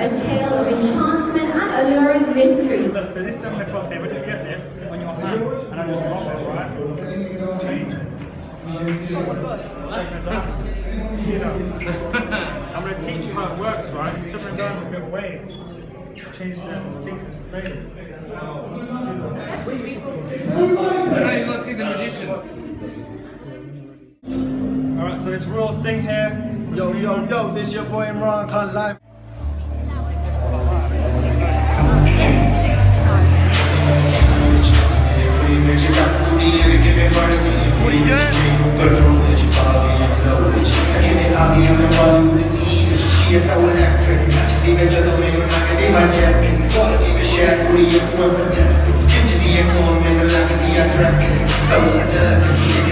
a tale of enchantment and alluring mystery. Look, so this seven o'clock table, just get this on your hand, and I just drop it, right? Change. Seven diamonds. You know. I'm gonna teach you how it works, right? Seven diamonds, bit wave. Change the six of spades. We're not even gonna see the magician. Alright, so it's Reuel Singh here. Yo, yo, yo, this your boy Imran Khan live. What are you doing? So